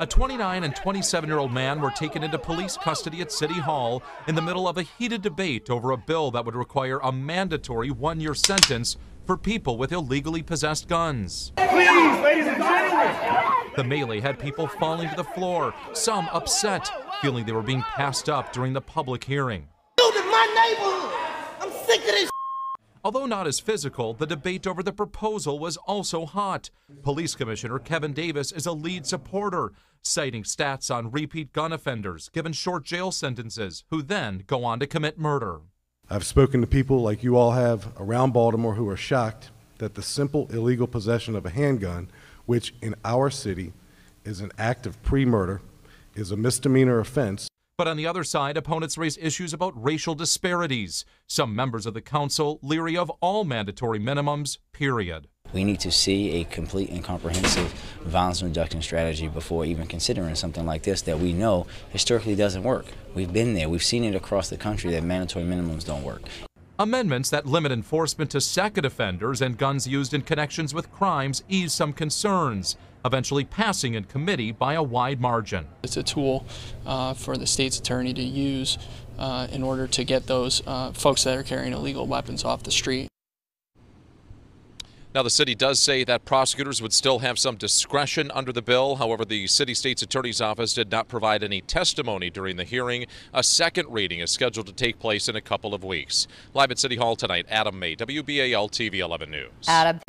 A 29 and 27 year old man were taken into police custody at City Hall in the middle of a heated debate over a bill that would require a mandatory one year sentence for people with illegally possessed guns. Please, ladies and gentlemen. The melee had people falling to the floor, some upset, feeling they were being passed up during the public hearing. Dude, in my neighborhood. I'm sick of this. Although not as physical, the debate over the proposal was also hot. Police Commissioner Kevin Davis is a lead supporter, citing stats on repeat gun offenders given short jail sentences who then go on to commit murder. I've spoken to people like you all have around Baltimore who are shocked that the simple illegal possession of a handgun, which in our city is an act of pre murder, is a misdemeanor offense. But on the other side, opponents raise issues about racial disparities. Some members of the council leery of all mandatory minimums, period. We need to see a complete and comprehensive violence reduction strategy before even considering something like this that we know historically doesn't work. We've been there, we've seen it across the country that mandatory minimums don't work. Amendments that limit enforcement to second offenders and guns used in connections with crimes ease some concerns, eventually passing in committee by a wide margin. It's a tool uh, for the state's attorney to use uh, in order to get those uh, folks that are carrying illegal weapons off the street. Now, the city does say that prosecutors would still have some discretion under the bill. However, the city state's attorney's office did not provide any testimony during the hearing. A second reading is scheduled to take place in a couple of weeks. Live at City Hall tonight, Adam May, WBAL TV 11 News. Adam.